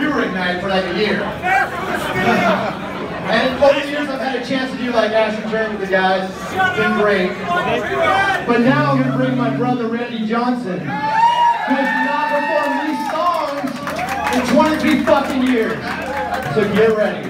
you were Ignite for like a year. and over the years I've had a chance to do like Ash Return with the guys. It's been great. But now I'm going to bring my brother Randy Johnson, who has not performed these songs in 23 fucking years. So get ready.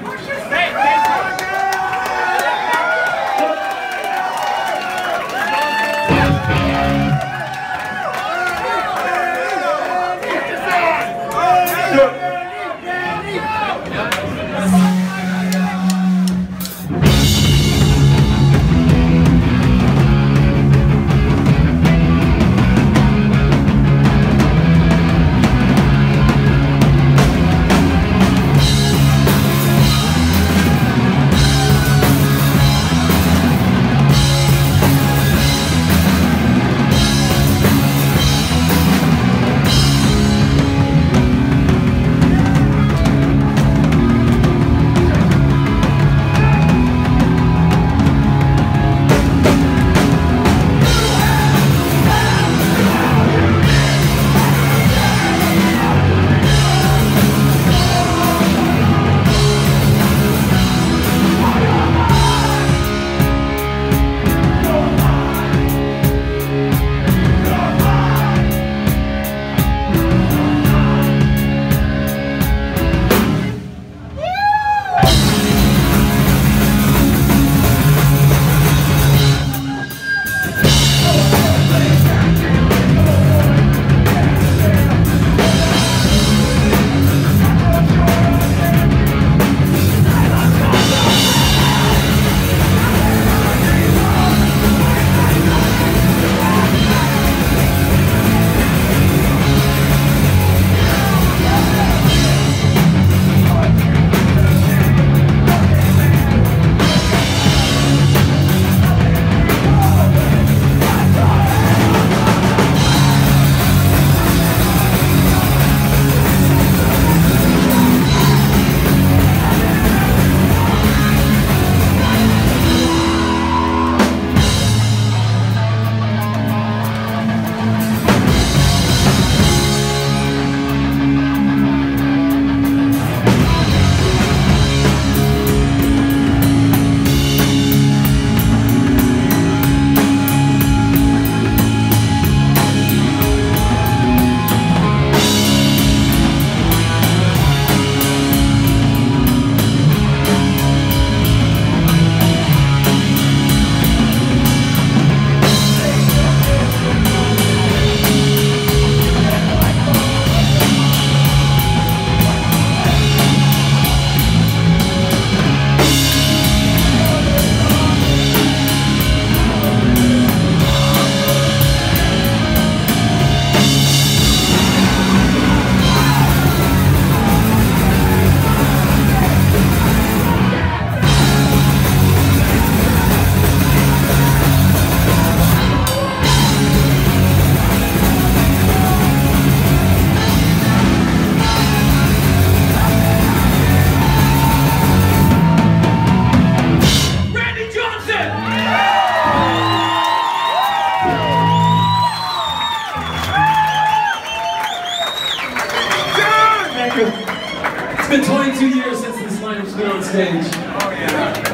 Let's get on stage. Oh, yeah.